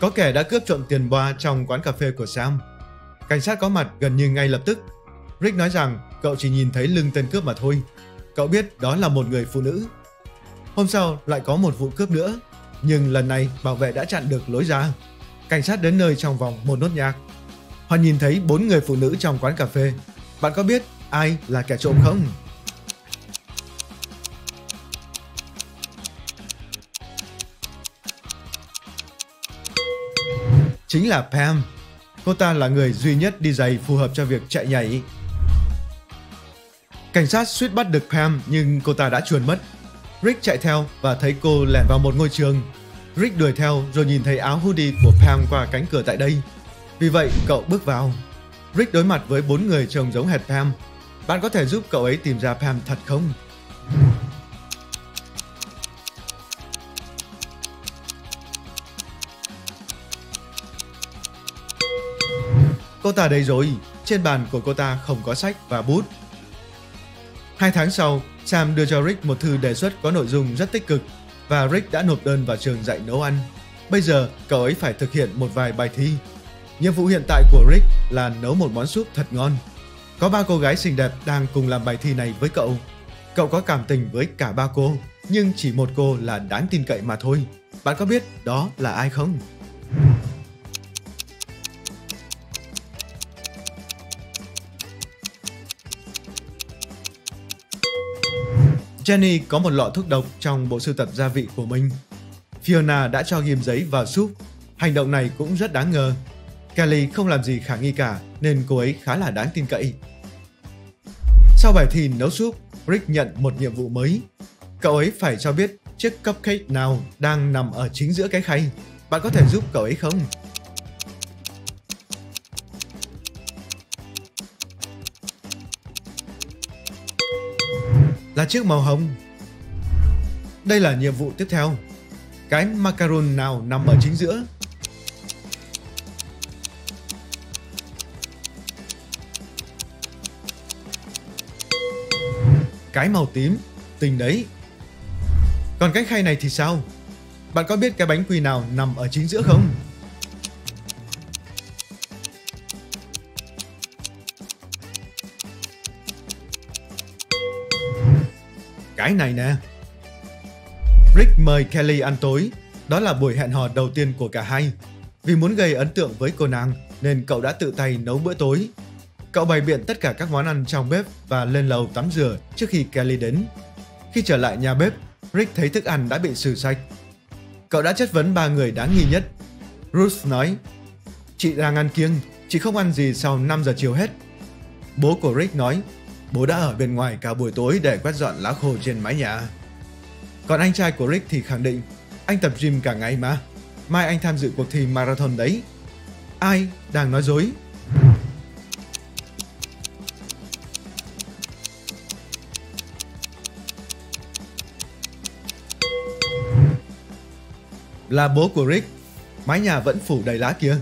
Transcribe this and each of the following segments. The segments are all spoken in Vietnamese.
Có kẻ đã cướp trộm tiền boa trong quán cà phê của Sam. Cảnh sát có mặt gần như ngay lập tức. Rick nói rằng cậu chỉ nhìn thấy lưng tên cướp mà thôi. Cậu biết đó là một người phụ nữ. Hôm sau lại có một vụ cướp nữa, nhưng lần này bảo vệ đã chặn được lối ra. Cảnh sát đến nơi trong vòng một nốt nhạc. Họ nhìn thấy bốn người phụ nữ trong quán cà phê. Bạn có biết ai là kẻ trộm không? Chính là Pam. Cô ta là người duy nhất đi giày phù hợp cho việc chạy nhảy. Cảnh sát suýt bắt được Pam nhưng cô ta đã chuồn mất. Rick chạy theo và thấy cô lẻn vào một ngôi trường. Rick đuổi theo rồi nhìn thấy áo hoodie của Pam qua cánh cửa tại đây. Vì vậy, cậu bước vào. Rick đối mặt với bốn người trông giống hệt Pam. Bạn có thể giúp cậu ấy tìm ra Pam thật không? Cô ta đây rồi, trên bàn của cô ta không có sách và bút. Hai tháng sau, Sam đưa cho Rick một thư đề xuất có nội dung rất tích cực và Rick đã nộp đơn vào trường dạy nấu ăn. Bây giờ, cậu ấy phải thực hiện một vài bài thi. Nhiệm vụ hiện tại của Rick là nấu một món súp thật ngon. Có ba cô gái xinh đẹp đang cùng làm bài thi này với cậu. Cậu có cảm tình với cả ba cô, nhưng chỉ một cô là đáng tin cậy mà thôi. Bạn có biết đó là ai không? Jenny có một lọ thuốc độc trong bộ sưu tập gia vị của mình. Fiona đã cho ghim giấy vào súp. Hành động này cũng rất đáng ngờ. Kelly không làm gì khả nghi cả nên cô ấy khá là đáng tin cậy. Sau bài thi nấu súp, Rick nhận một nhiệm vụ mới. Cậu ấy phải cho biết chiếc cupcake nào đang nằm ở chính giữa cái khay. Bạn có thể giúp cậu ấy không? Là chiếc màu hồng. Đây là nhiệm vụ tiếp theo. Cái macaron nào nằm ở chính giữa? Cái màu tím, tình đấy. Còn cái khay này thì sao? Bạn có biết cái bánh quy nào nằm ở chính giữa không? Cái này nè. Rick mời Kelly ăn tối, đó là buổi hẹn hò đầu tiên của cả hai. Vì muốn gây ấn tượng với cô nàng nên cậu đã tự tay nấu bữa tối. Cậu bày biện tất cả các món ăn trong bếp và lên lầu tắm rửa trước khi Kelly đến. Khi trở lại nhà bếp, Rick thấy thức ăn đã bị sử sạch. Cậu đã chất vấn ba người đáng nghi nhất. Ruth nói, Chị đang ăn kiêng, chị không ăn gì sau 5 giờ chiều hết. Bố của Rick nói, Bố đã ở bên ngoài cả buổi tối để quét dọn lá khô trên mái nhà. Còn anh trai của Rick thì khẳng định anh tập gym cả ngày mà. Mai anh tham dự cuộc thi marathon đấy. Ai đang nói dối? Là bố của Rick, mái nhà vẫn phủ đầy lá kia.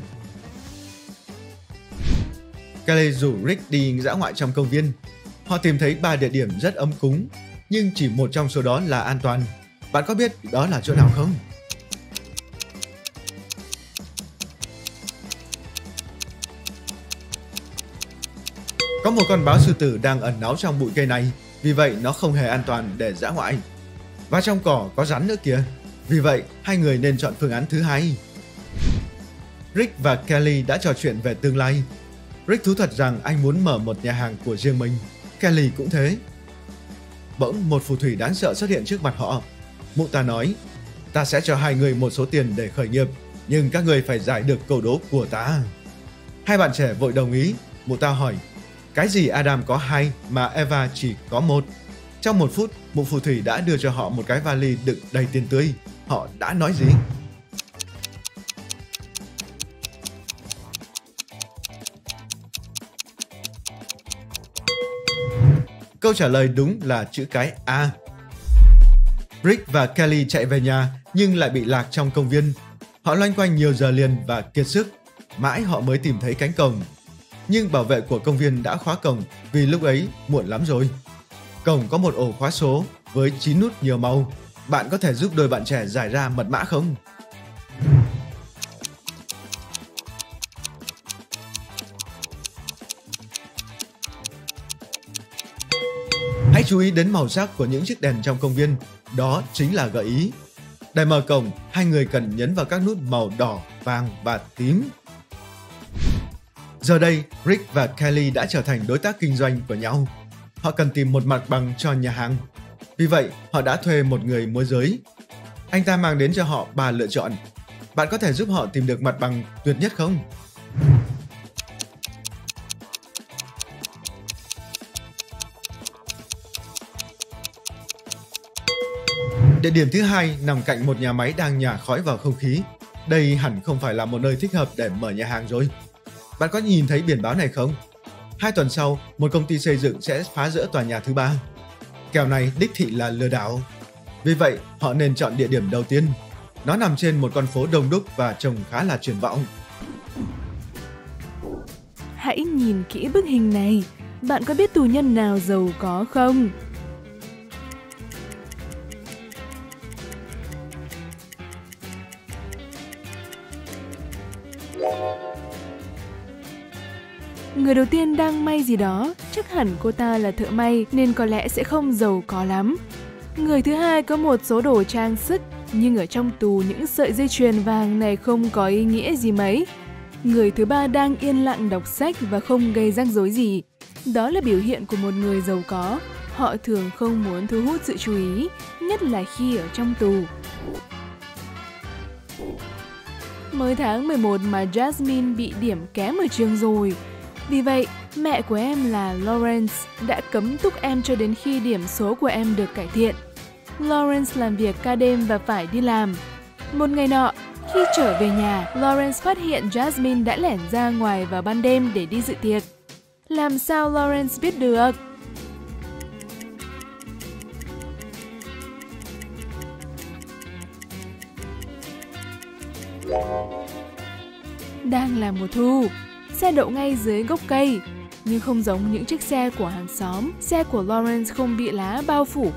Kelly rủ Rick đi dã ngoại trong công viên Họ tìm thấy ba địa điểm rất ấm cúng, nhưng chỉ một trong số đó là an toàn. Bạn có biết đó là chỗ nào không? Có một con báo sư tử đang ẩn náu trong bụi cây này, vì vậy nó không hề an toàn để dã ngoại. Và trong cỏ có rắn nữa kìa, vì vậy hai người nên chọn phương án thứ hai. Rick và Kelly đã trò chuyện về tương lai. Rick thú thật rằng anh muốn mở một nhà hàng của riêng mình Kelly cũng thế. Bỗng một phù thủy đáng sợ xuất hiện trước mặt họ. Mụ ta nói, ta sẽ cho hai người một số tiền để khởi nghiệp, nhưng các người phải giải được câu đố của ta. Hai bạn trẻ vội đồng ý, mụ ta hỏi, cái gì Adam có hai mà Eva chỉ có một? Trong một phút, mụ phù thủy đã đưa cho họ một cái vali đựng đầy tiền tươi. Họ đã nói gì? Câu trả lời đúng là chữ cái A. Rick và Kelly chạy về nhà, nhưng lại bị lạc trong công viên. Họ loanh quanh nhiều giờ liền và kiệt sức. Mãi họ mới tìm thấy cánh cổng. Nhưng bảo vệ của công viên đã khóa cổng vì lúc ấy muộn lắm rồi. Cổng có một ổ khóa số với 9 nút nhiều màu. Bạn có thể giúp đôi bạn trẻ giải ra mật mã không? Chú ý đến màu sắc của những chiếc đèn trong công viên, đó chính là gợi ý. Để mở cổng, hai người cần nhấn vào các nút màu đỏ, vàng và tím. Giờ đây, Rick và Kelly đã trở thành đối tác kinh doanh của nhau. Họ cần tìm một mặt bằng cho nhà hàng. Vì vậy, họ đã thuê một người môi giới. Anh ta mang đến cho họ ba lựa chọn. Bạn có thể giúp họ tìm được mặt bằng tuyệt nhất không? Địa điểm thứ hai nằm cạnh một nhà máy đang nhả khói vào không khí. Đây hẳn không phải là một nơi thích hợp để mở nhà hàng rồi. Bạn có nhìn thấy biển báo này không? Hai tuần sau, một công ty xây dựng sẽ phá rỡ tòa nhà thứ ba. Kèo này đích thị là lừa đảo. Vì vậy, họ nên chọn địa điểm đầu tiên. Nó nằm trên một con phố đông đúc và trông khá là truyền vọng. Hãy nhìn kỹ bức hình này. Bạn có biết tù nhân nào giàu có không? Người đầu tiên đang may gì đó, chắc hẳn cô ta là thợ may nên có lẽ sẽ không giàu có lắm. Người thứ hai có một số đồ trang sức, nhưng ở trong tù những sợi dây chuyền vàng này không có ý nghĩa gì mấy. Người thứ ba đang yên lặng đọc sách và không gây rắc rối gì. Đó là biểu hiện của một người giàu có. Họ thường không muốn thu hút sự chú ý, nhất là khi ở trong tù. Mới tháng 11 mà Jasmine bị điểm kém ở trường rồi. Vì vậy, mẹ của em là Lawrence đã cấm túc em cho đến khi điểm số của em được cải thiện. Lawrence làm việc ca đêm và phải đi làm. Một ngày nọ, khi trở về nhà, Lawrence phát hiện Jasmine đã lẻn ra ngoài vào ban đêm để đi dự tiệc. Làm sao Lawrence biết được? Đang là mùa thu, xe đậu ngay dưới gốc cây. Nhưng không giống những chiếc xe của hàng xóm, xe của Lawrence không bị lá bao phủ.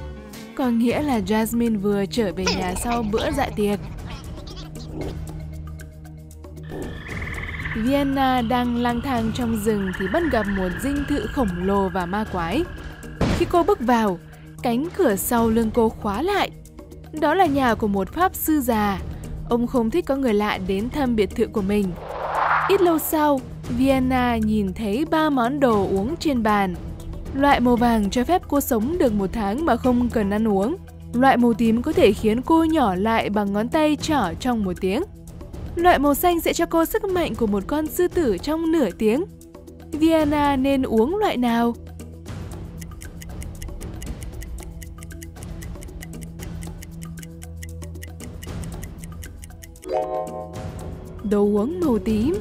Có nghĩa là Jasmine vừa trở về nhà sau bữa dạ tiệc. Vienna đang lang thang trong rừng thì bắt gặp một dinh thự khổng lồ và ma quái. Khi cô bước vào, cánh cửa sau lưng cô khóa lại. Đó là nhà của một pháp sư già. Ông không thích có người lạ đến thăm biệt thự của mình. Ít lâu sau, Vienna nhìn thấy ba món đồ uống trên bàn. Loại màu vàng cho phép cô sống được một tháng mà không cần ăn uống. Loại màu tím có thể khiến cô nhỏ lại bằng ngón tay trỏ trong một tiếng. Loại màu xanh sẽ cho cô sức mạnh của một con sư tử trong nửa tiếng. Vienna nên uống loại nào? Đồ uống màu tím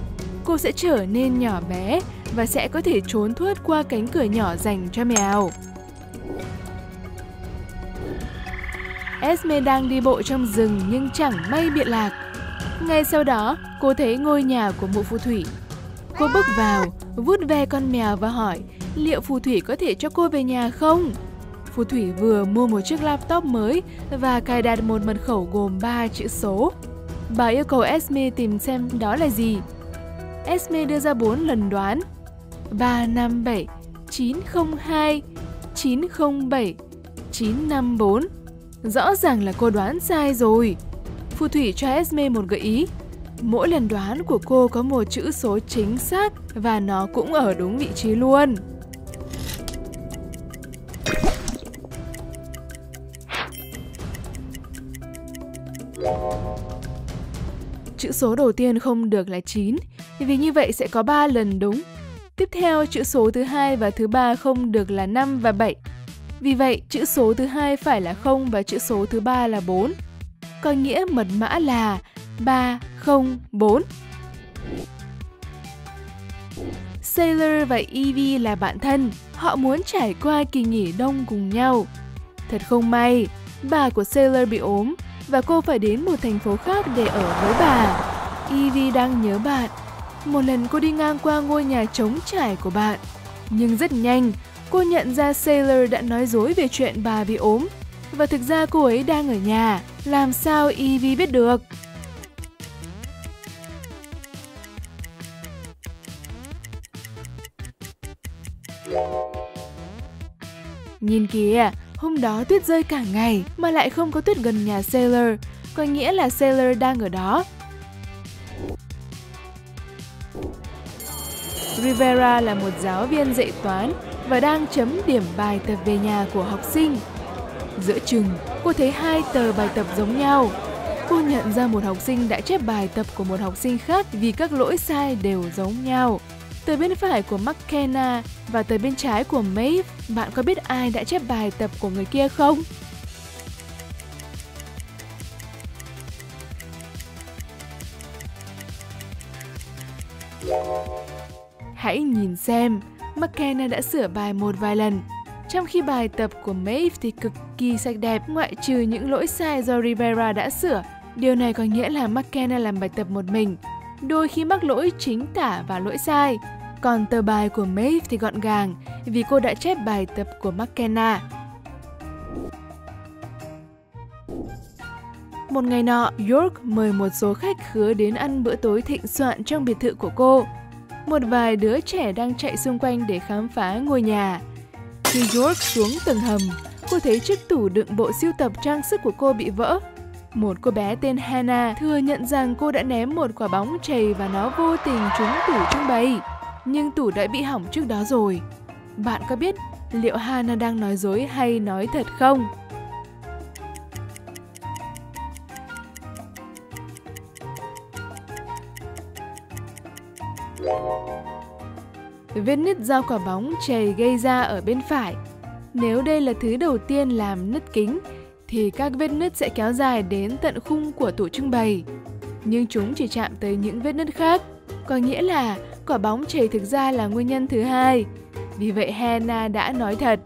cô sẽ trở nên nhỏ bé và sẽ có thể trốn thoát qua cánh cửa nhỏ dành cho mèo. Esme đang đi bộ trong rừng nhưng chẳng may bị lạc. Ngay sau đó, cô thấy ngôi nhà của mụ phù thủy. Cô bước vào, vuốt ve con mèo và hỏi liệu phù thủy có thể cho cô về nhà không? Phù thủy vừa mua một chiếc laptop mới và cài đặt một mật khẩu gồm 3 chữ số. Bà yêu cầu Esme tìm xem đó là gì. Esme đưa ra 4 lần đoán. 357, 902, 907, 954. Rõ ràng là cô đoán sai rồi. Phù thủy cho Esme một gợi ý. Mỗi lần đoán của cô có một chữ số chính xác và nó cũng ở đúng vị trí luôn. Chữ số đầu tiên không được là 9, vì như vậy sẽ có 3 lần đúng. Tiếp theo, chữ số thứ hai và thứ ba không được là 5 và 7. Vì vậy, chữ số thứ hai phải là 0 và chữ số thứ ba là 4. Có nghĩa mật mã là 304. Sailor và Evie là bạn thân, họ muốn trải qua kỳ nghỉ đông cùng nhau. Thật không may, bà của Sailor bị ốm và cô phải đến một thành phố khác để ở với bà. Evie đang nhớ bạn. Một lần cô đi ngang qua ngôi nhà trống trải của bạn. Nhưng rất nhanh, cô nhận ra Sailor đã nói dối về chuyện bà bị ốm. Và thực ra cô ấy đang ở nhà. Làm sao Evie biết được? Nhìn kìa, hôm đó tuyết rơi cả ngày mà lại không có tuyết gần nhà Sailor, có nghĩa là Sailor đang ở đó. Rivera là một giáo viên dạy toán và đang chấm điểm bài tập về nhà của học sinh. Giữa chừng, cô thấy hai tờ bài tập giống nhau. Cô nhận ra một học sinh đã chép bài tập của một học sinh khác vì các lỗi sai đều giống nhau. Tờ bên phải của McKenna và tờ bên trái của Maeve, bạn có biết ai đã chép bài tập của người kia không? Hãy nhìn xem, McKenna đã sửa bài một vài lần. Trong khi bài tập của Maeve thì cực kỳ sạch đẹp, ngoại trừ những lỗi sai do Rivera đã sửa. Điều này có nghĩa là McKenna làm bài tập một mình, đôi khi mắc lỗi chính tả và lỗi sai. Còn tờ bài của Maeve thì gọn gàng vì cô đã chép bài tập của McKenna. Một ngày nọ, York mời một số khách khứa đến ăn bữa tối thịnh soạn trong biệt thự của cô. Một vài đứa trẻ đang chạy xung quanh để khám phá ngôi nhà. Khi York xuống tầng hầm, cô thấy chiếc tủ đựng bộ siêu tập trang sức của cô bị vỡ. Một cô bé tên Hannah thừa nhận rằng cô đã ném một quả bóng chày và nó vô tình trúng tủ trưng bày. Nhưng tủ đã bị hỏng trước đó rồi. Bạn có biết liệu Hannah đang nói dối hay nói thật không? Vết nứt do quả bóng chày gây ra ở bên phải. Nếu đây là thứ đầu tiên làm nứt kính, thì các vết nứt sẽ kéo dài đến tận khung của tủ trưng bày. Nhưng chúng chỉ chạm tới những vết nứt khác, có nghĩa là quả bóng chảy thực ra là nguyên nhân thứ hai. Vì vậy Hannah đã nói thật.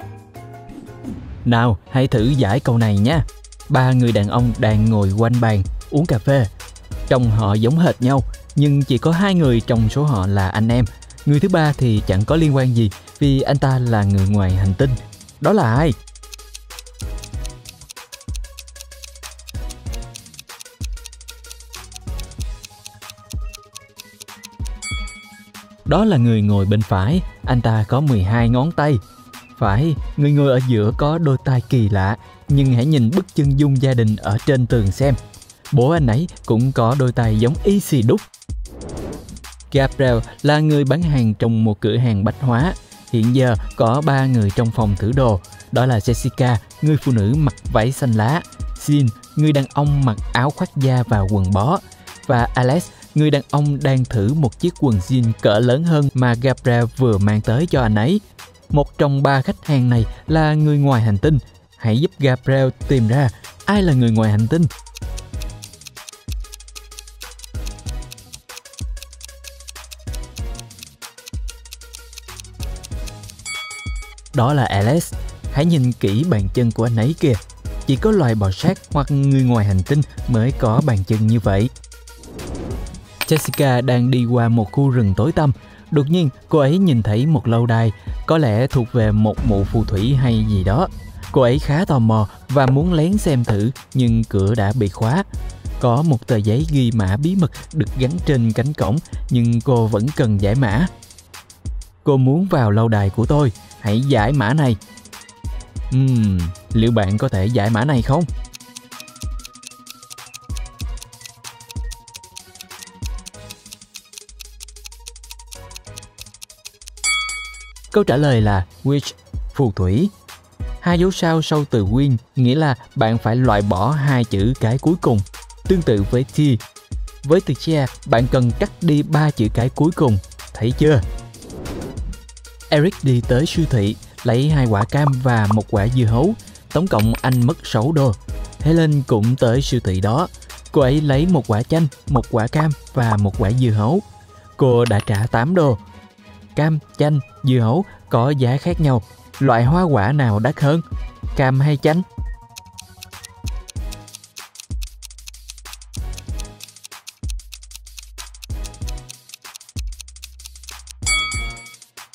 Nào, hãy thử giải câu này nhé. Ba người đàn ông đang ngồi quanh bàn uống cà phê. Trông họ giống hệt nhau, nhưng chỉ có hai người trong số họ là anh em. Người thứ ba thì chẳng có liên quan gì vì anh ta là người ngoài hành tinh. Đó là ai? Đó là người ngồi bên phải, anh ta có 12 ngón tay. Phải, người ngồi ở giữa có đôi tay kỳ lạ, nhưng hãy nhìn bức chân dung gia đình ở trên tường xem. Bố anh ấy cũng có đôi tay giống y xì đúc. Gabriel là người bán hàng trong một cửa hàng bách hóa. Hiện giờ có ba người trong phòng thử đồ. Đó là Jessica, người phụ nữ mặc váy xanh lá, Sin, người đàn ông mặc áo khoác da và quần bó, và Alex, người đàn ông đang thử một chiếc quần jean cỡ lớn hơn mà Gabriel vừa mang tới cho anh ấy. Một trong ba khách hàng này là người ngoài hành tinh. Hãy giúp Gabriel tìm ra ai là người ngoài hành tinh. Đó là Alex. Hãy nhìn kỹ bàn chân của anh ấy kìa. Chỉ có loài bò sát hoặc người ngoài hành tinh mới có bàn chân như vậy. Jessica đang đi qua một khu rừng tối tăm. Đột nhiên, cô ấy nhìn thấy một lâu đài, có lẽ thuộc về một mụ phù thủy hay gì đó. Cô ấy khá tò mò và muốn lén xem thử, nhưng cửa đã bị khóa. Có một tờ giấy ghi mã bí mật được gắn trên cánh cổng, nhưng cô vẫn cần giải mã. Cô muốn vào lâu đài của tôi, hãy giải mã này. Uhm, liệu bạn có thể giải mã này không? Câu trả lời là which, phù thủy. Hai dấu sao sau từ win nghĩa là bạn phải loại bỏ hai chữ cái cuối cùng. Tương tự với t. Với từ chair, bạn cần cắt đi ba chữ cái cuối cùng. Thấy chưa? Eric đi tới siêu thị, lấy hai quả cam và một quả dưa hấu. Tổng cộng anh mất 6 đô. Helen cũng tới siêu thị đó. Cô ấy lấy một quả chanh, một quả cam và một quả dưa hấu. Cô đã trả 8 đô cam, chanh, dưa hấu có giá khác nhau. Loại hoa quả nào đắt hơn? Cam hay chanh?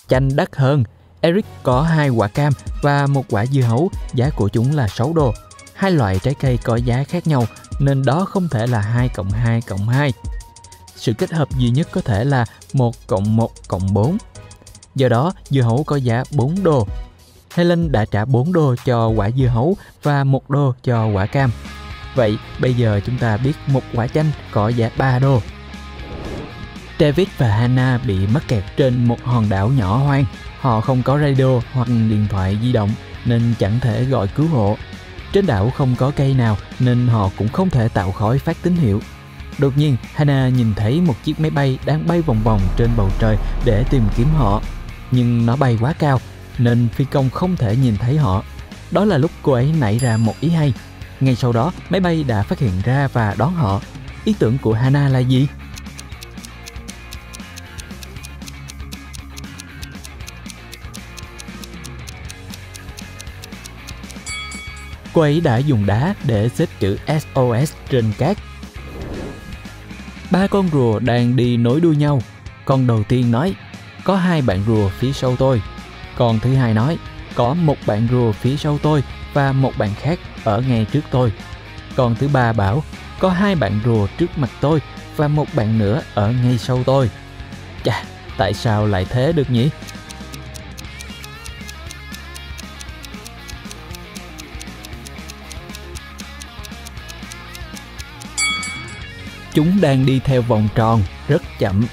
Chanh đắt hơn. Eric có hai quả cam và một quả dưa hấu, giá của chúng là 6 đô. Hai loại trái cây có giá khác nhau nên đó không thể là 2 cộng 2 cộng 2 sự kết hợp duy nhất có thể là 1 cộng 1 cộng 4. Do đó, dưa hấu có giá 4 đô. Helen đã trả 4 đô cho quả dưa hấu và 1 đô cho quả cam. Vậy bây giờ chúng ta biết một quả chanh có giá 3 đô. David và Hannah bị mắc kẹt trên một hòn đảo nhỏ hoang. Họ không có radio hoặc điện thoại di động nên chẳng thể gọi cứu hộ. Trên đảo không có cây nào nên họ cũng không thể tạo khói phát tín hiệu. Đột nhiên, Hannah nhìn thấy một chiếc máy bay đang bay vòng vòng trên bầu trời để tìm kiếm họ. Nhưng nó bay quá cao nên phi công không thể nhìn thấy họ. Đó là lúc cô ấy nảy ra một ý hay. Ngay sau đó, máy bay đã phát hiện ra và đón họ. Ý tưởng của Hannah là gì? Cô ấy đã dùng đá để xếp chữ SOS trên cát. Ba con rùa đang đi nối đuôi nhau. Con đầu tiên nói, có hai bạn rùa phía sau tôi. Con thứ hai nói, có một bạn rùa phía sau tôi và một bạn khác ở ngay trước tôi. Con thứ ba bảo, có hai bạn rùa trước mặt tôi và một bạn nữa ở ngay sau tôi. Chà, tại sao lại thế được nhỉ? Chúng đang đi theo vòng tròn rất chậm.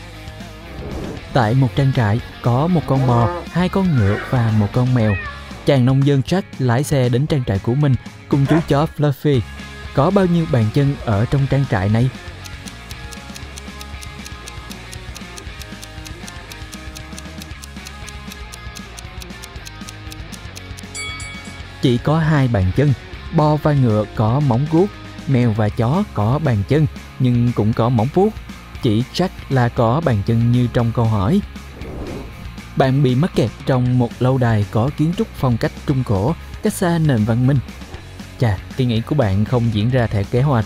Tại một trang trại có một con bò, hai con ngựa và một con mèo. Chàng nông dân Jack lái xe đến trang trại của mình cùng chú chó Fluffy. Có bao nhiêu bàn chân ở trong trang trại này? Chỉ có hai bàn chân, bò và ngựa có móng guốc mèo và chó có bàn chân nhưng cũng có móng vuốt. Chỉ Jack là có bàn chân như trong câu hỏi. Bạn bị mắc kẹt trong một lâu đài có kiến trúc phong cách trung cổ, cách xa nền văn minh. Chà, kỳ nghỉ của bạn không diễn ra theo kế hoạch.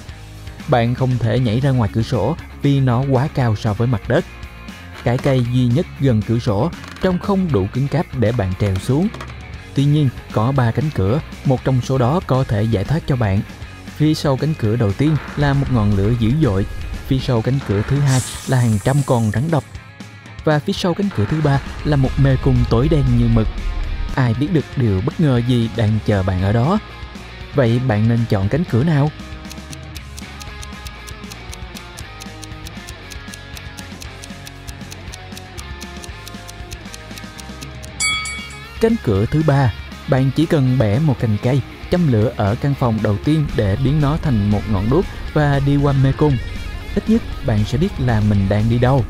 Bạn không thể nhảy ra ngoài cửa sổ vì nó quá cao so với mặt đất. Cái cây duy nhất gần cửa sổ trông không đủ cứng cáp để bạn trèo xuống. Tuy nhiên, có ba cánh cửa, một trong số đó có thể giải thoát cho bạn Phía sau cánh cửa đầu tiên là một ngọn lửa dữ dội, phía sau cánh cửa thứ hai là hàng trăm con rắn độc và phía sau cánh cửa thứ ba là một mê cung tối đen như mực. Ai biết được điều bất ngờ gì đang chờ bạn ở đó? Vậy bạn nên chọn cánh cửa nào? Cánh cửa thứ ba, bạn chỉ cần bẻ một cành cây châm lửa ở căn phòng đầu tiên để biến nó thành một ngọn đuốc và đi qua mê cung. Ít nhất bạn sẽ biết là mình đang đi đâu.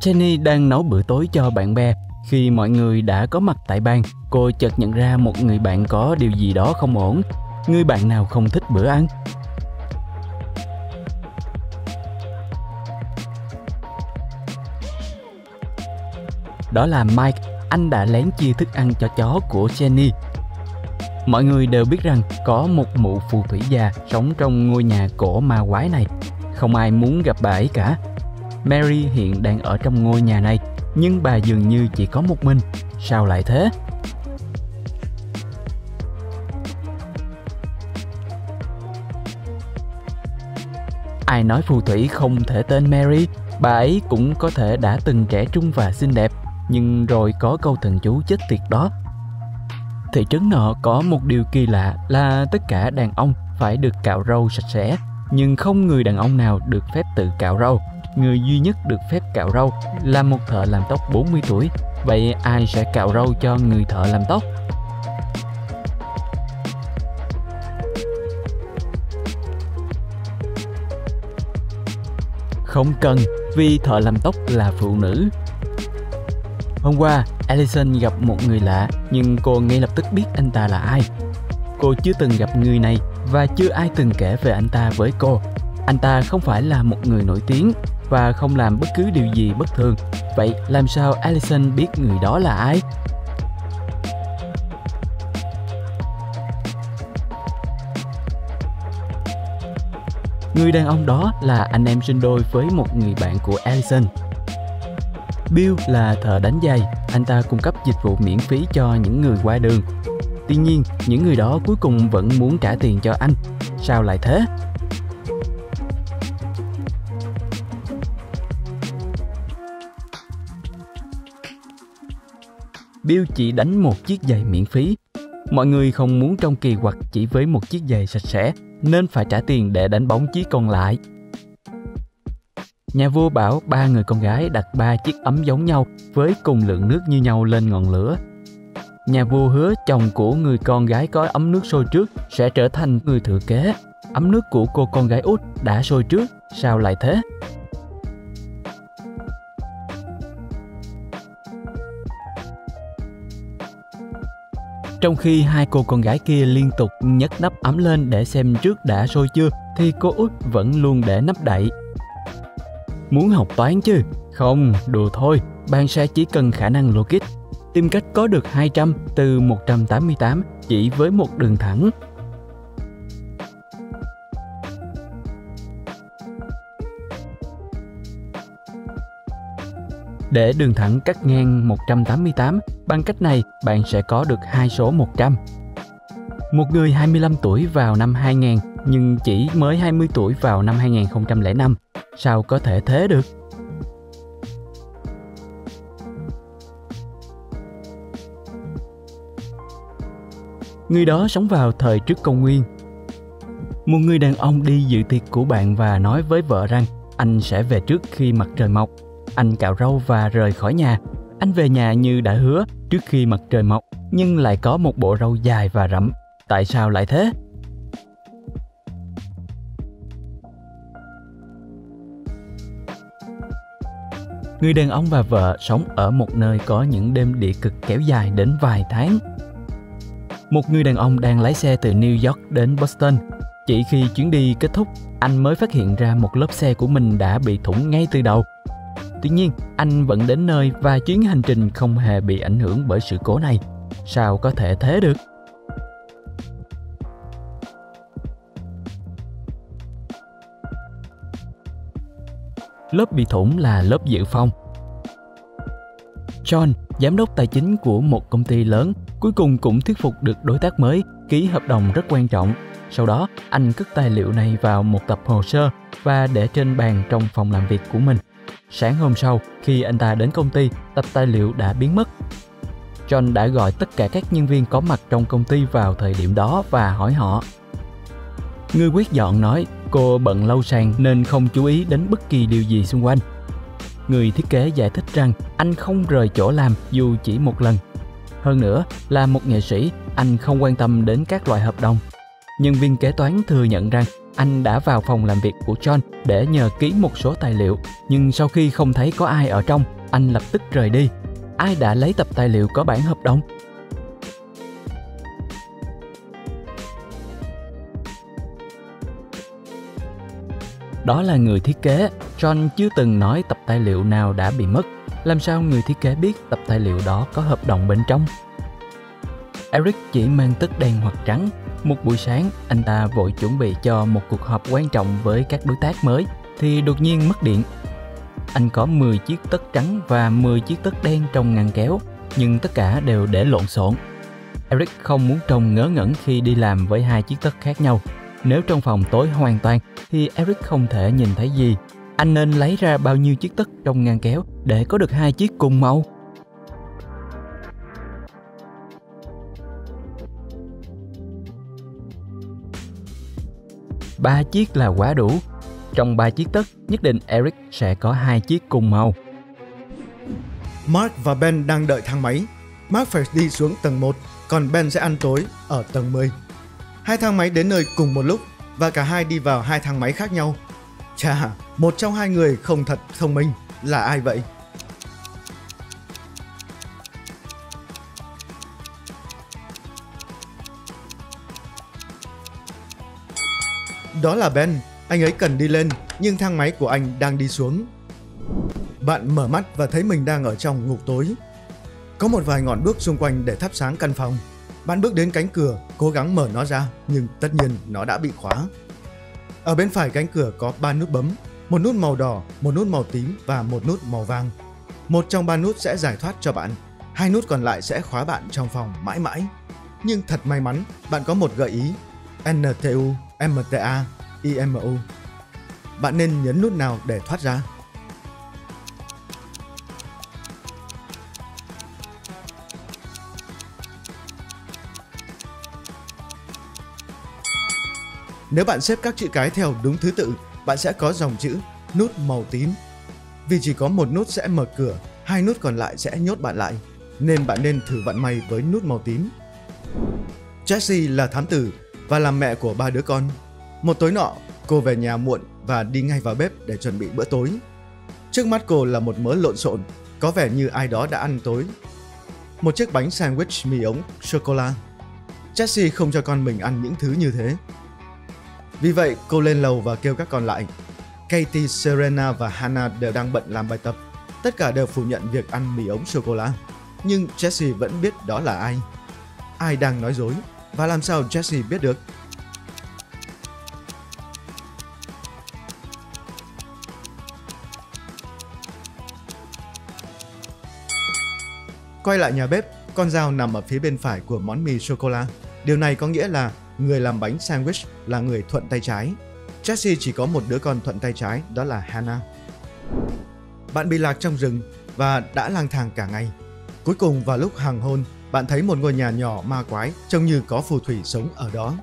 Jenny đang nấu bữa tối cho bạn bè. Khi mọi người đã có mặt tại bàn, cô chợt nhận ra một người bạn có điều gì đó không ổn. Người bạn nào không thích bữa ăn? Đó là Mike, anh đã lén chia thức ăn cho chó của Jenny. Mọi người đều biết rằng có một mụ phù thủy già sống trong ngôi nhà cổ ma quái này. Không ai muốn gặp bà ấy cả. Mary hiện đang ở trong ngôi nhà này, nhưng bà dường như chỉ có một mình. Sao lại thế? Ai nói phù thủy không thể tên Mary, bà ấy cũng có thể đã từng trẻ trung và xinh đẹp nhưng rồi có câu thần chú chết tiệt đó. Thị trấn nọ có một điều kỳ lạ là tất cả đàn ông phải được cạo râu sạch sẽ, nhưng không người đàn ông nào được phép tự cạo râu. Người duy nhất được phép cạo râu là một thợ làm tóc 40 tuổi. Vậy ai sẽ cạo râu cho người thợ làm tóc? Không cần, vì thợ làm tóc là phụ nữ Hôm qua, Allison gặp một người lạ nhưng cô ngay lập tức biết anh ta là ai. Cô chưa từng gặp người này và chưa ai từng kể về anh ta với cô. Anh ta không phải là một người nổi tiếng và không làm bất cứ điều gì bất thường. Vậy làm sao Allison biết người đó là ai? Người đàn ông đó là anh em sinh đôi với một người bạn của Allison. Bill là thợ đánh giày, anh ta cung cấp dịch vụ miễn phí cho những người qua đường. Tuy nhiên, những người đó cuối cùng vẫn muốn trả tiền cho anh. Sao lại thế? Bill chỉ đánh một chiếc giày miễn phí. Mọi người không muốn trong kỳ quặc chỉ với một chiếc giày sạch sẽ, nên phải trả tiền để đánh bóng chiếc còn lại. Nhà vua bảo ba người con gái đặt ba chiếc ấm giống nhau với cùng lượng nước như nhau lên ngọn lửa. Nhà vua hứa chồng của người con gái có ấm nước sôi trước sẽ trở thành người thừa kế. Ấm nước của cô con gái út đã sôi trước, sao lại thế? Trong khi hai cô con gái kia liên tục nhấc nắp ấm lên để xem trước đã sôi chưa, thì cô út vẫn luôn để nắp đậy. Muốn học toán chứ? Không, đùa thôi, bạn sẽ chỉ cần khả năng logic. Tìm cách có được 200 từ 188 chỉ với một đường thẳng. Để đường thẳng cắt ngang 188, bằng cách này bạn sẽ có được hai số 100. Một người 25 tuổi vào năm 2000 nhưng chỉ mới 20 tuổi vào năm 2005. Sao có thể thế được? Người đó sống vào thời trước công nguyên. Một người đàn ông đi dự tiệc của bạn và nói với vợ rằng anh sẽ về trước khi mặt trời mọc. Anh cạo râu và rời khỏi nhà. Anh về nhà như đã hứa trước khi mặt trời mọc, nhưng lại có một bộ râu dài và rậm. Tại sao lại thế? Người đàn ông và vợ sống ở một nơi có những đêm địa cực kéo dài đến vài tháng. Một người đàn ông đang lái xe từ New York đến Boston. Chỉ khi chuyến đi kết thúc, anh mới phát hiện ra một lớp xe của mình đã bị thủng ngay từ đầu. Tuy nhiên, anh vẫn đến nơi và chuyến hành trình không hề bị ảnh hưởng bởi sự cố này. Sao có thể thế được? Lớp bị thủng là lớp dự phòng. John, giám đốc tài chính của một công ty lớn, cuối cùng cũng thuyết phục được đối tác mới ký hợp đồng rất quan trọng. Sau đó, anh cất tài liệu này vào một tập hồ sơ và để trên bàn trong phòng làm việc của mình. Sáng hôm sau, khi anh ta đến công ty, tập tài liệu đã biến mất. John đã gọi tất cả các nhân viên có mặt trong công ty vào thời điểm đó và hỏi họ. Người quét dọn nói Cô bận lâu sàn nên không chú ý đến bất kỳ điều gì xung quanh. Người thiết kế giải thích rằng anh không rời chỗ làm dù chỉ một lần. Hơn nữa, là một nghệ sĩ, anh không quan tâm đến các loại hợp đồng. Nhân viên kế toán thừa nhận rằng anh đã vào phòng làm việc của John để nhờ ký một số tài liệu, nhưng sau khi không thấy có ai ở trong, anh lập tức rời đi. Ai đã lấy tập tài liệu có bản hợp đồng? Đó là người thiết kế. John chưa từng nói tập tài liệu nào đã bị mất. Làm sao người thiết kế biết tập tài liệu đó có hợp đồng bên trong? Eric chỉ mang tất đen hoặc trắng. Một buổi sáng, anh ta vội chuẩn bị cho một cuộc họp quan trọng với các đối tác mới thì đột nhiên mất điện. Anh có 10 chiếc tất trắng và 10 chiếc tất đen trong ngăn kéo, nhưng tất cả đều để lộn xộn. Eric không muốn trông ngớ ngẩn khi đi làm với hai chiếc tất khác nhau nếu trong phòng tối hoàn toàn thì Eric không thể nhìn thấy gì. Anh nên lấy ra bao nhiêu chiếc tất trong ngăn kéo để có được hai chiếc cùng màu? Ba chiếc là quá đủ. Trong ba chiếc tất, nhất định Eric sẽ có hai chiếc cùng màu. Mark và Ben đang đợi thang máy. Mark phải đi xuống tầng 1, còn Ben sẽ ăn tối ở tầng 10. Hai thang máy đến nơi cùng một lúc và cả hai đi vào hai thang máy khác nhau. Chà, một trong hai người không thật thông minh là ai vậy? Đó là Ben, anh ấy cần đi lên nhưng thang máy của anh đang đi xuống. Bạn mở mắt và thấy mình đang ở trong ngục tối. Có một vài ngọn đuốc xung quanh để thắp sáng căn phòng bạn bước đến cánh cửa, cố gắng mở nó ra, nhưng tất nhiên nó đã bị khóa. Ở bên phải cánh cửa có ba nút bấm, một nút màu đỏ, một nút màu tím và một nút màu vàng. Một trong ba nút sẽ giải thoát cho bạn, hai nút còn lại sẽ khóa bạn trong phòng mãi mãi. Nhưng thật may mắn, bạn có một gợi ý NTU, MTA, IMU. Bạn nên nhấn nút nào để thoát ra? Nếu bạn xếp các chữ cái theo đúng thứ tự, bạn sẽ có dòng chữ nút màu tím. Vì chỉ có một nút sẽ mở cửa, hai nút còn lại sẽ nhốt bạn lại, nên bạn nên thử vận may với nút màu tím. Jessie là thám tử và là mẹ của ba đứa con. Một tối nọ, cô về nhà muộn và đi ngay vào bếp để chuẩn bị bữa tối. Trước mắt cô là một mớ lộn xộn, có vẻ như ai đó đã ăn tối. Một chiếc bánh sandwich mì ống sô-cô-la. Jessie không cho con mình ăn những thứ như thế. Vì vậy, cô lên lầu và kêu các con lại. Katie, Serena và Hannah đều đang bận làm bài tập. Tất cả đều phủ nhận việc ăn mì ống sô-cô-la. Nhưng Jessie vẫn biết đó là ai. Ai đang nói dối và làm sao Jessie biết được? Quay lại nhà bếp, con dao nằm ở phía bên phải của món mì sô-cô-la. Điều này có nghĩa là người làm bánh sandwich là người thuận tay trái. Jessie chỉ có một đứa con thuận tay trái, đó là Hannah. Bạn bị lạc trong rừng và đã lang thang cả ngày. Cuối cùng vào lúc hoàng hôn, bạn thấy một ngôi nhà nhỏ ma quái trông như có phù thủy sống ở đó.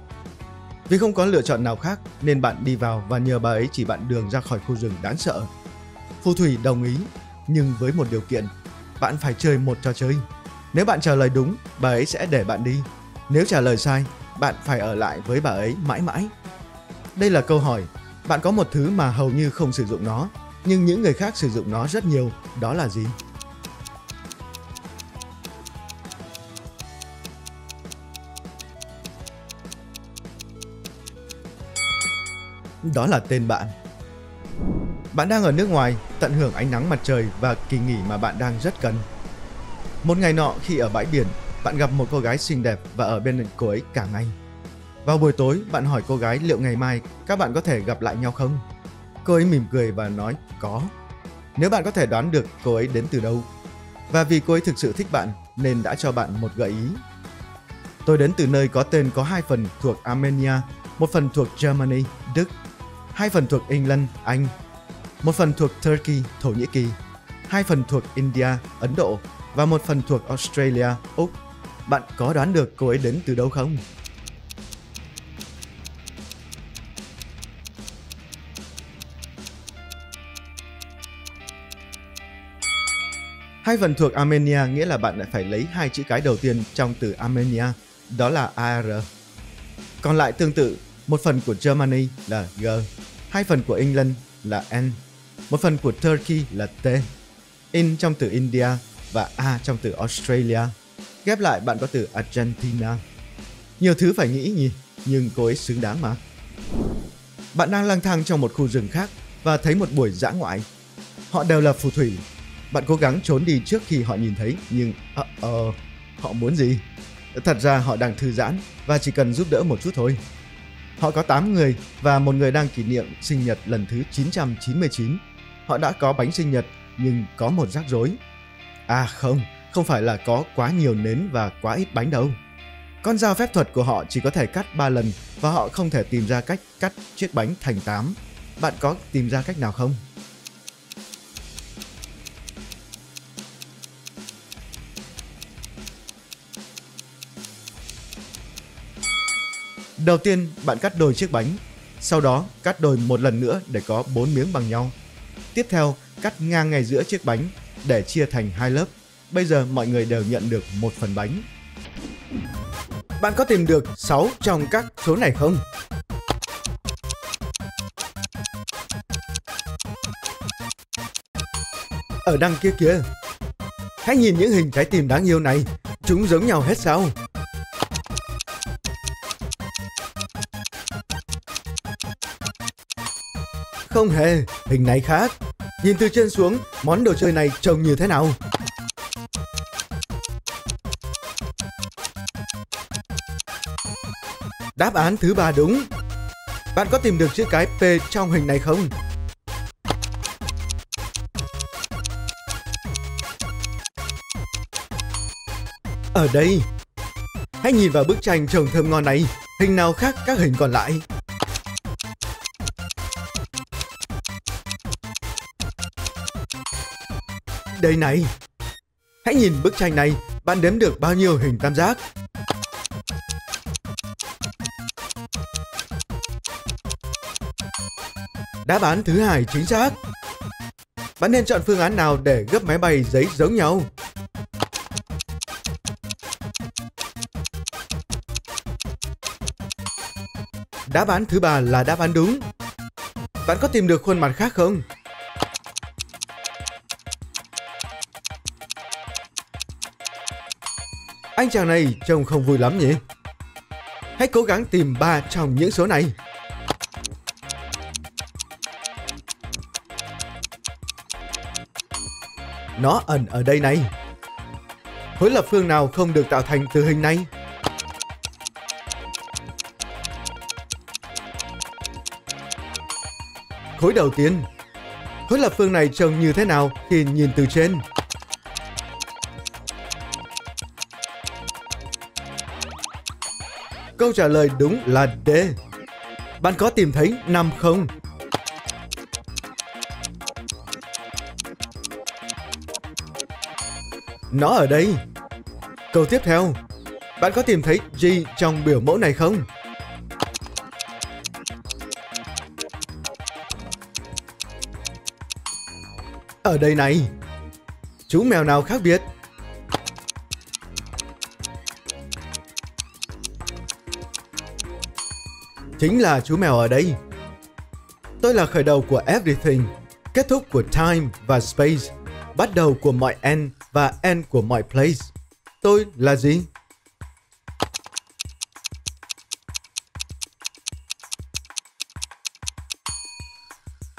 Vì không có lựa chọn nào khác nên bạn đi vào và nhờ bà ấy chỉ bạn đường ra khỏi khu rừng đáng sợ. Phù thủy đồng ý, nhưng với một điều kiện, bạn phải chơi một trò chơi. Nếu bạn trả lời đúng, bà ấy sẽ để bạn đi. Nếu trả lời sai, bạn phải ở lại với bà ấy mãi mãi. Đây là câu hỏi, bạn có một thứ mà hầu như không sử dụng nó, nhưng những người khác sử dụng nó rất nhiều, đó là gì? Đó là tên bạn. Bạn đang ở nước ngoài, tận hưởng ánh nắng mặt trời và kỳ nghỉ mà bạn đang rất cần. Một ngày nọ khi ở bãi biển, bạn gặp một cô gái xinh đẹp và ở bên cô ấy cả ngày. Vào buổi tối, bạn hỏi cô gái liệu ngày mai các bạn có thể gặp lại nhau không? Cô ấy mỉm cười và nói có. Nếu bạn có thể đoán được cô ấy đến từ đâu. Và vì cô ấy thực sự thích bạn nên đã cho bạn một gợi ý. Tôi đến từ nơi có tên có hai phần thuộc Armenia, một phần thuộc Germany, Đức, hai phần thuộc England, Anh, một phần thuộc Turkey, Thổ Nhĩ Kỳ, hai phần thuộc India, Ấn Độ và một phần thuộc Australia, Úc. Bạn có đoán được cô ấy đến từ đâu không? Hai phần thuộc Armenia nghĩa là bạn lại phải lấy hai chữ cái đầu tiên trong từ Armenia, đó là AR. Còn lại tương tự, một phần của Germany là G, hai phần của England là N, một phần của Turkey là T, in trong từ India và A trong từ Australia. Ghép lại bạn có từ Argentina. Nhiều thứ phải nghĩ nhỉ, nhưng cô ấy xứng đáng mà. Bạn đang lang thang trong một khu rừng khác và thấy một buổi dã ngoại. Họ đều là phù thủy. Bạn cố gắng trốn đi trước khi họ nhìn thấy, nhưng ờ uh, uh, họ muốn gì? Thật ra họ đang thư giãn và chỉ cần giúp đỡ một chút thôi. Họ có 8 người và một người đang kỷ niệm sinh nhật lần thứ 999. Họ đã có bánh sinh nhật nhưng có một rắc rối. À không, không phải là có quá nhiều nến và quá ít bánh đâu. Con dao phép thuật của họ chỉ có thể cắt 3 lần và họ không thể tìm ra cách cắt chiếc bánh thành 8. Bạn có tìm ra cách nào không? Đầu tiên, bạn cắt đôi chiếc bánh. Sau đó, cắt đôi một lần nữa để có 4 miếng bằng nhau. Tiếp theo, cắt ngang ngay giữa chiếc bánh để chia thành hai lớp. Bây giờ mọi người đều nhận được một phần bánh. Bạn có tìm được 6 trong các số này không? Ở đằng kia kìa. Hãy nhìn những hình trái tim đáng yêu này. Chúng giống nhau hết sao? Không hề, hình này khác. Nhìn từ trên xuống, món đồ chơi này trông như thế nào? Đáp án thứ ba đúng. Bạn có tìm được chữ cái P trong hình này không? Ở đây. Hãy nhìn vào bức tranh trồng thơm ngon này. Hình nào khác các hình còn lại? Đây này. Hãy nhìn bức tranh này, bạn đếm được bao nhiêu hình tam giác? Đáp án thứ hai chính xác. Bạn nên chọn phương án nào để gấp máy bay giấy giống nhau? Đáp án thứ ba là đáp án đúng. Bạn có tìm được khuôn mặt khác không? Anh chàng này trông không vui lắm nhỉ? Hãy cố gắng tìm ba trong những số này. Nó ẩn ở đây này. Khối lập phương nào không được tạo thành từ hình này? Khối đầu tiên. Khối lập phương này trông như thế nào khi nhìn từ trên? Câu trả lời đúng là D. Bạn có tìm thấy năm không? Nó ở đây. Câu tiếp theo. Bạn có tìm thấy G trong biểu mẫu này không? Ở đây này. Chú mèo nào khác biệt? Chính là chú mèo ở đây. Tôi là khởi đầu của everything, kết thúc của time và space, bắt đầu của mọi end và end của mọi place. Tôi là gì?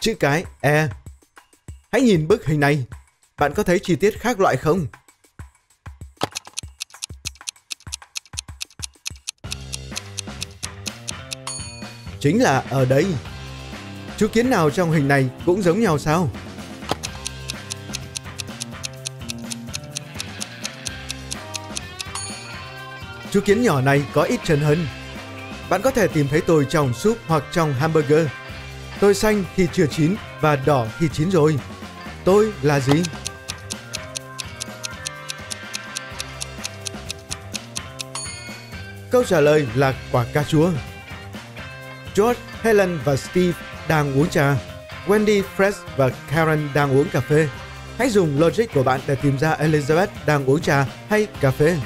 Chữ cái E. Hãy nhìn bức hình này. Bạn có thấy chi tiết khác loại không? Chính là ở đây. Chú kiến nào trong hình này cũng giống nhau sao? Chú kiến nhỏ này có ít chân hơn. Bạn có thể tìm thấy tôi trong súp hoặc trong hamburger. Tôi xanh khi chưa chín và đỏ khi chín rồi. Tôi là gì? Câu trả lời là quả cà chua. George, Helen và Steve đang uống trà. Wendy, Fred và Karen đang uống cà phê. Hãy dùng logic của bạn để tìm ra Elizabeth đang uống trà hay cà phê.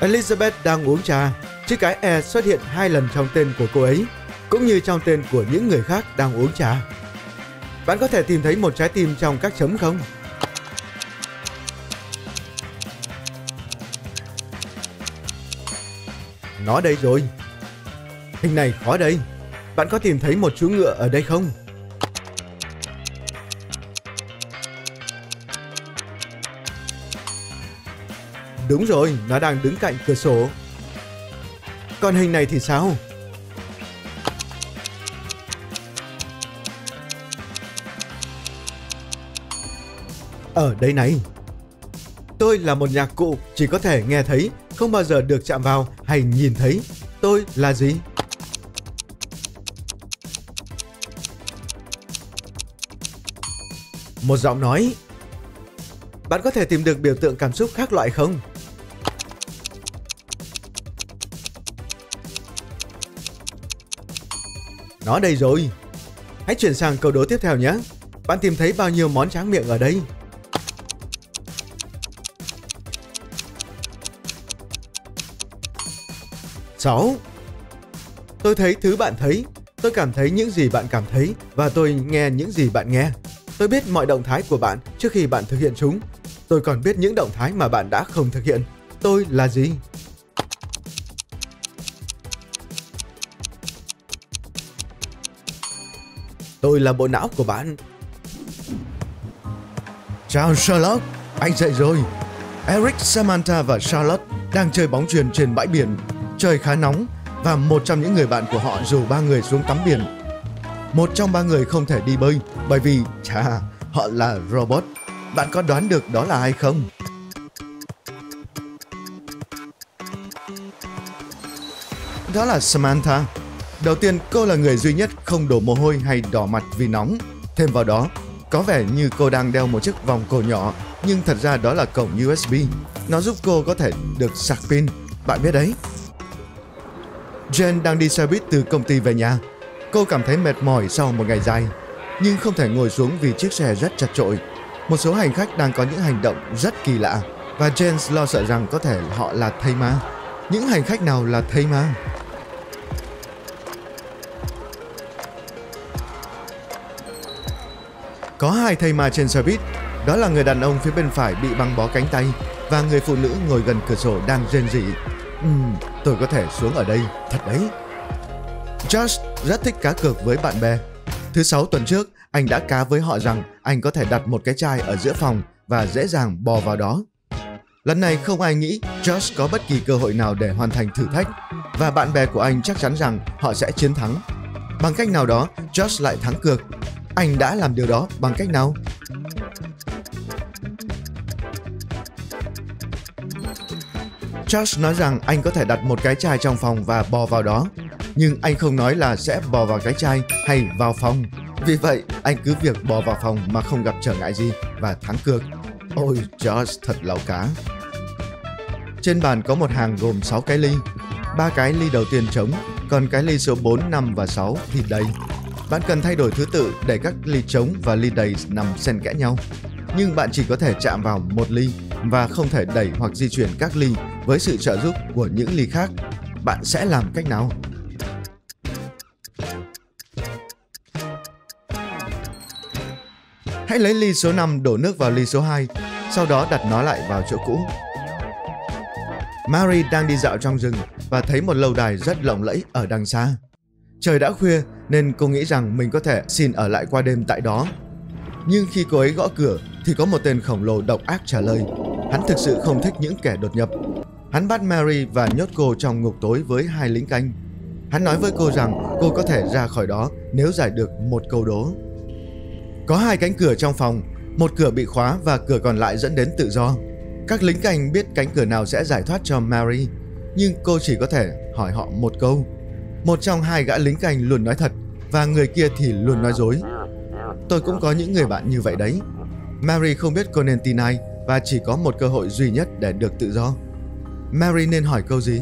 Elizabeth đang uống trà. Chữ cái E xuất hiện hai lần trong tên của cô ấy, cũng như trong tên của những người khác đang uống trà. Bạn có thể tìm thấy một trái tim trong các chấm không? Nó đây rồi. Hình này khó đây. Bạn có tìm thấy một chú ngựa ở đây không? Đúng rồi, nó đang đứng cạnh cửa sổ. Còn hình này thì sao? Ở đây này. Tôi là một nhạc cụ chỉ có thể nghe thấy, không bao giờ được chạm vào hay nhìn thấy. Tôi là gì? Một giọng nói. Bạn có thể tìm được biểu tượng cảm xúc khác loại không? Nó đây rồi. Hãy chuyển sang câu đố tiếp theo nhé. Bạn tìm thấy bao nhiêu món tráng miệng ở đây? Sáu. Tôi thấy thứ bạn thấy, tôi cảm thấy những gì bạn cảm thấy và tôi nghe những gì bạn nghe. Tôi biết mọi động thái của bạn trước khi bạn thực hiện chúng. Tôi còn biết những động thái mà bạn đã không thực hiện. Tôi là gì? Tôi là bộ não của bạn. Chào Charlotte, anh dậy rồi. Eric, Samantha và Charlotte đang chơi bóng chuyền trên bãi biển. Trời khá nóng và một trong những người bạn của họ rủ ba người xuống tắm biển. Một trong ba người không thể đi bơi bởi vì, chà, họ là robot. Bạn có đoán được đó là ai không? Đó là Samantha. Đầu tiên, cô là người duy nhất không đổ mồ hôi hay đỏ mặt vì nóng. Thêm vào đó, có vẻ như cô đang đeo một chiếc vòng cổ nhỏ, nhưng thật ra đó là cổng USB. Nó giúp cô có thể được sạc pin bạn biết đấy. Jen đang đi xe buýt từ công ty về nhà. Cô cảm thấy mệt mỏi sau một ngày dài, nhưng không thể ngồi xuống vì chiếc xe rất chật trội. Một số hành khách đang có những hành động rất kỳ lạ và James lo sợ rằng có thể họ là thây ma. Những hành khách nào là thây ma? Có hai thây ma trên xe buýt, đó là người đàn ông phía bên phải bị băng bó cánh tay và người phụ nữ ngồi gần cửa sổ đang rên rỉ. Ừm, tôi có thể xuống ở đây, thật đấy. Josh rất thích cá cược với bạn bè. Thứ sáu tuần trước, anh đã cá với họ rằng anh có thể đặt một cái chai ở giữa phòng và dễ dàng bò vào đó. Lần này không ai nghĩ Josh có bất kỳ cơ hội nào để hoàn thành thử thách và bạn bè của anh chắc chắn rằng họ sẽ chiến thắng. Bằng cách nào đó, Josh lại thắng cược. Anh đã làm điều đó bằng cách nào? Josh nói rằng anh có thể đặt một cái chai trong phòng và bò vào đó. Nhưng anh không nói là sẽ bò vào cái chai hay vào phòng. Vì vậy, anh cứ việc bò vào phòng mà không gặp trở ngại gì và thắng cược. Ôi, Josh thật lão cá. Trên bàn có một hàng gồm 6 cái ly. ba cái ly đầu tiên trống, còn cái ly số 4, 5 và 6 thì đầy. Bạn cần thay đổi thứ tự để các ly trống và ly đầy nằm xen kẽ nhau. Nhưng bạn chỉ có thể chạm vào một ly và không thể đẩy hoặc di chuyển các ly với sự trợ giúp của những ly khác. Bạn sẽ làm cách nào? Hãy lấy ly số 5 đổ nước vào ly số 2, sau đó đặt nó lại vào chỗ cũ. Mary đang đi dạo trong rừng và thấy một lâu đài rất lộng lẫy ở đằng xa. Trời đã khuya nên cô nghĩ rằng mình có thể xin ở lại qua đêm tại đó. Nhưng khi cô ấy gõ cửa thì có một tên khổng lồ độc ác trả lời. Hắn thực sự không thích những kẻ đột nhập. Hắn bắt Mary và nhốt cô trong ngục tối với hai lính canh. Hắn nói với cô rằng cô có thể ra khỏi đó nếu giải được một câu đố. Có hai cánh cửa trong phòng, một cửa bị khóa và cửa còn lại dẫn đến tự do. Các lính canh biết cánh cửa nào sẽ giải thoát cho Mary, nhưng cô chỉ có thể hỏi họ một câu. Một trong hai gã lính canh luôn nói thật và người kia thì luôn nói dối. Tôi cũng có những người bạn như vậy đấy. Mary không biết cô nên tin ai và chỉ có một cơ hội duy nhất để được tự do. Mary nên hỏi câu gì?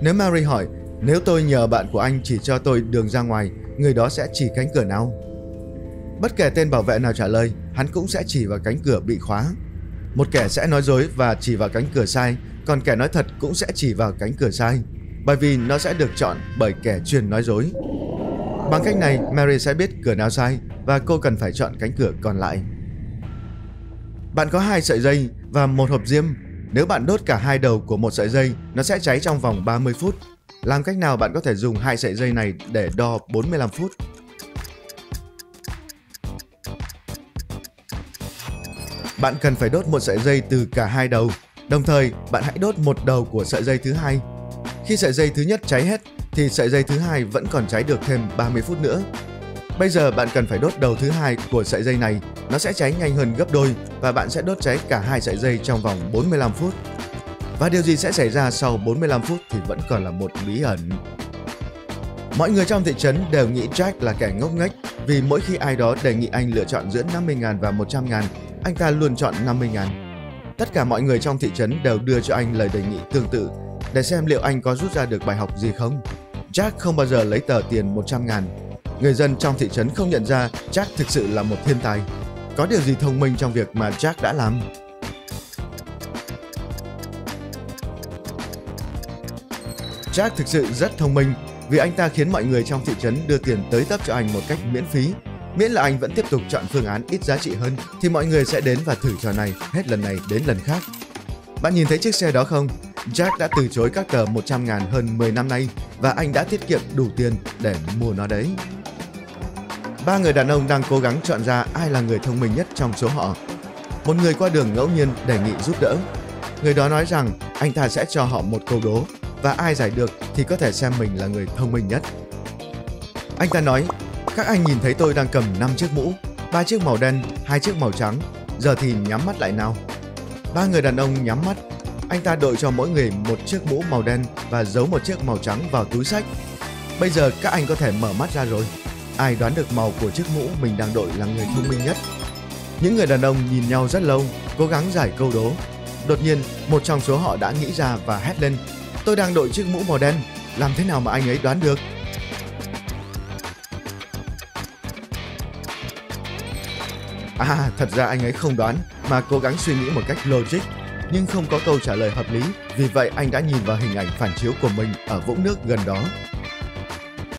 Nếu Mary hỏi, nếu tôi nhờ bạn của anh chỉ cho tôi đường ra ngoài, người đó sẽ chỉ cánh cửa nào? Bất kể tên bảo vệ nào trả lời, hắn cũng sẽ chỉ vào cánh cửa bị khóa. Một kẻ sẽ nói dối và chỉ vào cánh cửa sai, còn kẻ nói thật cũng sẽ chỉ vào cánh cửa sai, bởi vì nó sẽ được chọn bởi kẻ chuyên nói dối. Bằng cách này, Mary sẽ biết cửa nào sai và cô cần phải chọn cánh cửa còn lại. Bạn có hai sợi dây và một hộp diêm. Nếu bạn đốt cả hai đầu của một sợi dây, nó sẽ cháy trong vòng 30 phút. Làm cách nào bạn có thể dùng hai sợi dây này để đo 45 phút? Bạn cần phải đốt một sợi dây từ cả hai đầu. Đồng thời, bạn hãy đốt một đầu của sợi dây thứ hai. Khi sợi dây thứ nhất cháy hết, thì sợi dây thứ hai vẫn còn cháy được thêm 30 phút nữa. Bây giờ bạn cần phải đốt đầu thứ hai của sợi dây này, nó sẽ cháy nhanh hơn gấp đôi và bạn sẽ đốt cháy cả hai sợi dây trong vòng 45 phút. Và điều gì sẽ xảy ra sau 45 phút thì vẫn còn là một bí ẩn. Mọi người trong thị trấn đều nghĩ Jack là kẻ ngốc nghếch vì mỗi khi ai đó đề nghị anh lựa chọn giữa 50.000 và 100.000, anh ta luôn chọn 50.000. Tất cả mọi người trong thị trấn đều đưa cho anh lời đề nghị tương tự để xem liệu anh có rút ra được bài học gì không. Jack không bao giờ lấy tờ tiền 100 ngàn. Người dân trong thị trấn không nhận ra Jack thực sự là một thiên tài. Có điều gì thông minh trong việc mà Jack đã làm? Jack thực sự rất thông minh vì anh ta khiến mọi người trong thị trấn đưa tiền tới tấp cho anh một cách miễn phí. Miễn là anh vẫn tiếp tục chọn phương án ít giá trị hơn, thì mọi người sẽ đến và thử trò này hết lần này đến lần khác. Bạn nhìn thấy chiếc xe đó không? Jack đã từ chối các tờ 100 ngàn hơn 10 năm nay và anh đã tiết kiệm đủ tiền để mua nó đấy. Ba người đàn ông đang cố gắng chọn ra ai là người thông minh nhất trong số họ. Một người qua đường ngẫu nhiên đề nghị giúp đỡ. Người đó nói rằng anh ta sẽ cho họ một câu đố và ai giải được thì có thể xem mình là người thông minh nhất. Anh ta nói, các anh nhìn thấy tôi đang cầm 5 chiếc mũ, ba chiếc màu đen, hai chiếc màu trắng, giờ thì nhắm mắt lại nào. Ba người đàn ông nhắm mắt anh ta đội cho mỗi người một chiếc mũ màu đen và giấu một chiếc màu trắng vào túi sách. Bây giờ các anh có thể mở mắt ra rồi. Ai đoán được màu của chiếc mũ mình đang đội là người thông minh nhất? Những người đàn ông nhìn nhau rất lâu, cố gắng giải câu đố. Đột nhiên, một trong số họ đã nghĩ ra và hét lên. Tôi đang đội chiếc mũ màu đen, làm thế nào mà anh ấy đoán được? À, thật ra anh ấy không đoán, mà cố gắng suy nghĩ một cách logic, nhưng không có câu trả lời hợp lý. Vì vậy anh đã nhìn vào hình ảnh phản chiếu của mình ở vũng nước gần đó